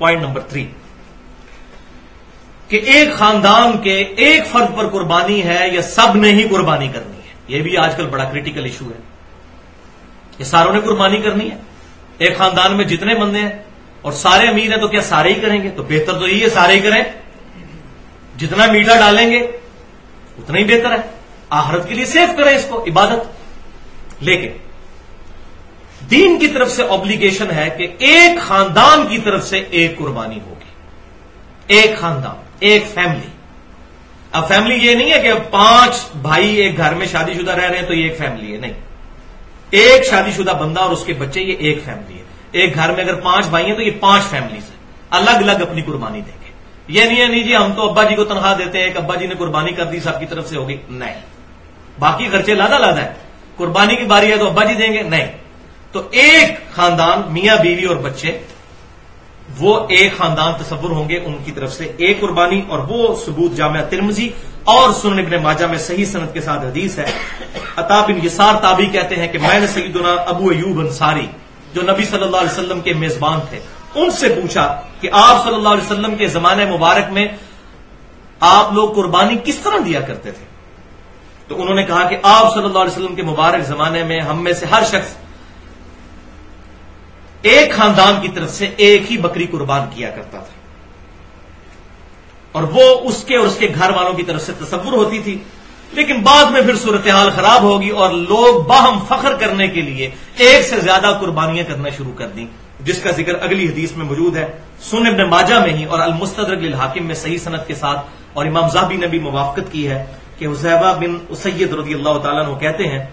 Point number three कि एक खानदान के एक फर्द पर कुर्बानी है, या सबने ही कुर्बानी करनी है? यह भी आजकल बड़ा क्रिटिकल इशू है। ये सारों ने कुर्बानी करनी है। एक खानदान में जितने बंदे हैं, और सारे अमीर हैं तो क्या सारे ही करेंगे? तो बेहतर तो यही है, सारे ही करें। जितना मीठा डालेंगे, उतना ही बेहतर है। आहरत के लिए सेफ़ करें इसको, इबादत। लेकिन दीन की तरफ़ से ऑब्लिगेशन है कि एक खानदान की तरफ़ से एक कुर्बानी होगी। एक खानदान, एक फैमिली अब फैमिली ये नहीं है कि पाँच भाई एक घर में शादीशुदा रह रहे हैं तो ये एक फैमिली है, नहीं। एक शादीशुदा बंदा और उसके बच्चे, ये एक फैमिली है। एक घर में अगर पाँच भाई हैं तो ये पाँच फैमिलीज़ है। अलग अलग अपनी कुर्बानी देंगे। ये नहीं है, नहीं जी, हम तो अब्बा जी को तनख्वाह देते हैं अब्बा जी ने कुर्बानी कर दी, सबकी तरफ़ से होगी। नहीं। बाकी खर्चे लादा लादा है। कुर्बानी की बारी है तो अब्बा जी देंगे। नहीं। तो एक खानदान, मियाँ बीवी और बच्चे, वो एक खानदान तस्वुर होंगे उनकी तरफ़ से। एक कुर्बानी और वो सबूत जामिया तिरमजी और सुन इब्न माजा में सही सनत के साथ हदीस है। अता बिन यसार ताबी कहते हैं कि मैंने सईदुना अबू अयूब अंसारी, जो नबी सल्लल्लाहु अलैहि वसल्लम के मेजबान थे, उनसे पूछा कि आप सल्लल्लाहु अलैहि के जमाने मुबारक में आप लोग कुर्बानी किस तरह दिया करते थे? तो उन्होंने कहा कि आप सल्लल्लाहु अलैहि वसल्लम के मुबारक जमाने में हम में से हर शख्स एक खानदान की तरफ़ से एक ही बकरी कुर्बान किया करता था। और वो उसके और उसके घर वालों की तरफ़ से तस्वुर होती थी। लेकिन बाद में फिर सूरत हाल खराब होगी और लोग बाहम फख्र करने के लिए एक से ज़्यादा कुर्बानियाँ करना शुरू कर दी, जिसका ज़िक्र अगली हदीस में मौजूद है सुन इब्न माजा में ही और अलमुस्तरक हाकिम में सही सनत के साथ। और इमाम जाबी ने भी मुवाफ़त की है कि हुजैबा बिन उसैद रदी अल्लाह तु कहते हैं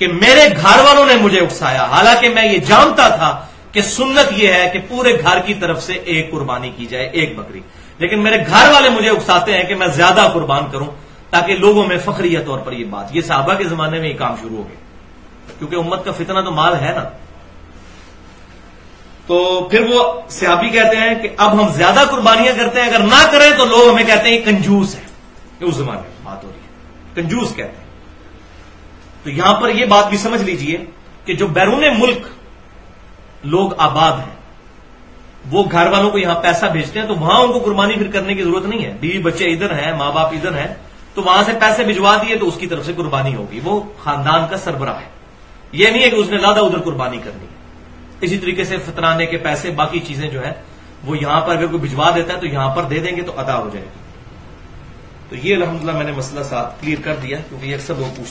कि मेरे घर वालों ने मुझे उकसाया। हालाँकि मैं ये जानता था कि सुन्नत यह है कि पूरे घर की तरफ़ से एक कुर्बानी की जाए, एक बकरी। लेकिन मेरे घर वाले मुझे उकसाते हैं कि मैं ज़्यादा कुर्बान करूँ, ताकि लोगों में फखरिया तौर पर यह बात। यह साहबा के जमाने में यह काम शुरू हो गया क्योंकि उम्मत का फितना तो माल है ना। तो फिर वो सियाबी कहते हैं कि अब हम ज़्यादा कुर्बानियाँ करते हैं, अगर ना करें तो लोग हमें कहते हैं कंजूस है। उस जमाने में बात हो रही है। कंजूस कहते हैं। तो यहाँ पर यह बात भी समझ लीजिए कि जो बैरून मुल्क लोग आबाद हैं। वो घर वालों को यहाँ पैसा भेजते हैं तो वहाँ उनको कुर्बानी फिर करने की ज़रूरत नहीं है। बीवी बच्चे इधर हैं माँ बाप इधर हैं तो वहाँ से पैसे भिजवा दिए तो उसकी तरफ़ से कुर्बानी होगी। वो खानदान का सरबराह है। यह नहीं है कि उसने लादा उधर कुर्बानी करनी है। इसी तरीके से फतराने के पैसे, बाकी चीज़ें जो है, वो यहाँ पर अगर कोई भिजवा देता है तो यहाँ पर दे देंगे तो अदा हो जाएगी। तो ये अलहमदुल्ला मैंने मसला साथ क्लियर कर दिया, क्योंकि ये अक्सर लोग पूछ